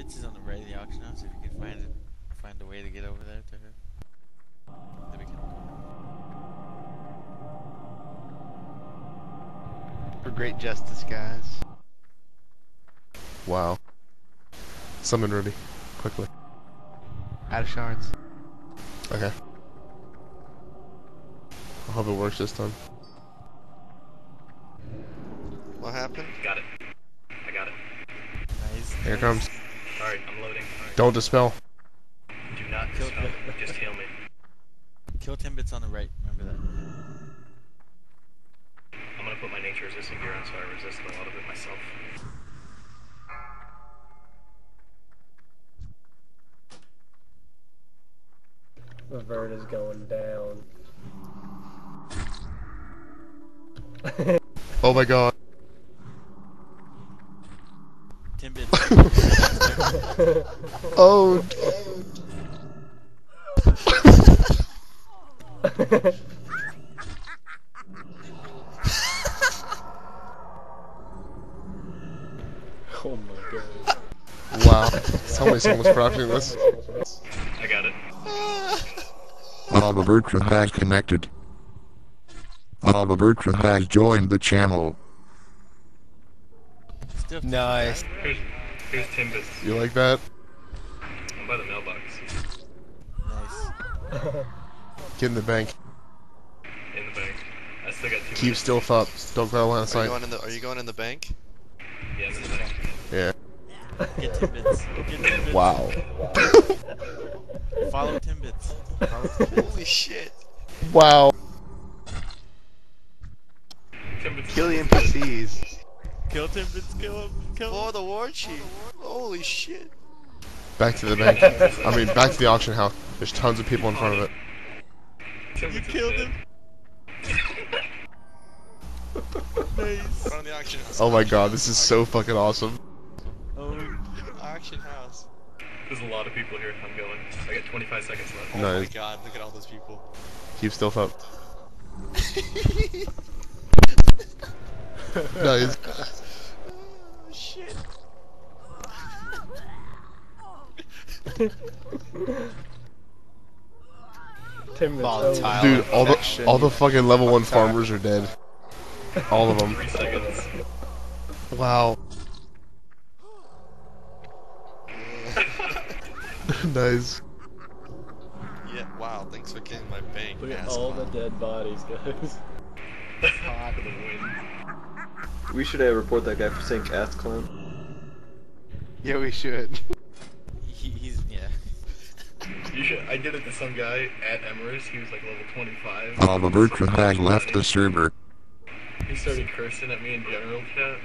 Timbits is on the right of the auction house. If you can find it, find a way to get over there to her, that'd be kind of cool. For great justice, guys. Wow. Summon ready. Quickly. Out of shards. Okay. I hope it works this time. What happened? Got it. I got it. Nice. Here it nice. comes. Alright, I'm loading. Alright. Don't dispel. Do not Kill- dispel. Just heal me. Kill Timbits on the right. Remember that. I'm gonna put my nature resistant gear on so I resist a lot of it myself. The vert is going down. Oh my god. Timbits. Oh. oh my god. Wow. Tell me someone's crouching this. I got it. Albertra has connected. Albertra has joined the channel. Still Nice. Here's, here's Timbus. You like that? I'm by the mailbox. Nice. Get in the bank. In the bank. I still got two Keep minutes. Stielf up. Don't go line of Are you going in the Are you going in the bank? Yeah, I'm in the bank. Yeah. Get Timbits. Get Timbits. Wow. Follow Timbits. Follow Timbits. Holy shit! Wow. Timbits. Kill the NPCs. Kill Timbits. Kill him. Kill Oh, him. the war chief! Holy shit! Back to the bank. I mean, back to the auction house. There's tons of people in front of it. You killed him. nice. Front the auction. Oh my god, this is so fucking awesome. Oh. Auction house. There's a lot of people here. I'm going. I got 25 seconds left. Oh my Nice. god, look at all those people. Keep Stielf up. nice. Oh shit! Tim is Volatile. Dude, all the all the fucking level one farmers are dead. All of them. Wow. nice. Yeah, wow, thanks for getting my bank. Look at ass all the dead bodies, guys. For the win. We should uh, report that guy for saying ass clown. Yeah, we should. He, he's yeah. You should. I did it to some guy at Emirates. He was like level 25. Albertra has left the server. He started cursing at me in general chat.